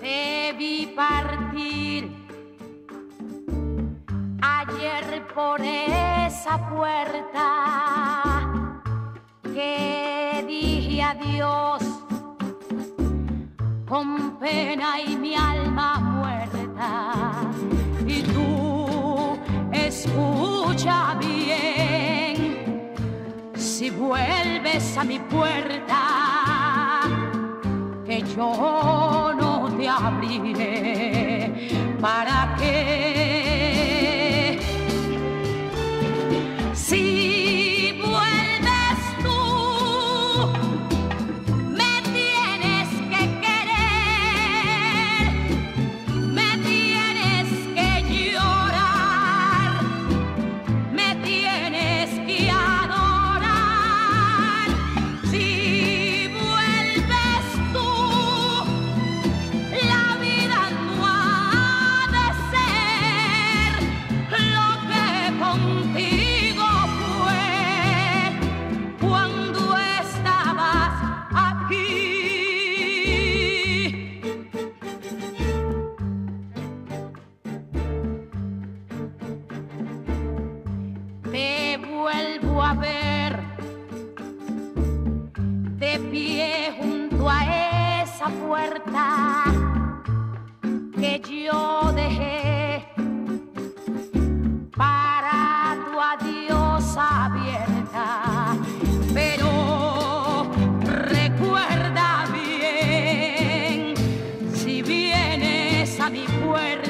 Te vi partir ayer por esa puerta que dije adiós con pena y mi alma muerta. Y tú a mi puerta, que yo no te abriré. ¿Para qué? Vuelvo a ver de pie junto a esa puerta que yo dejé para tu adiós abierta. Pero recuerda bien, si vienes a mi puerta,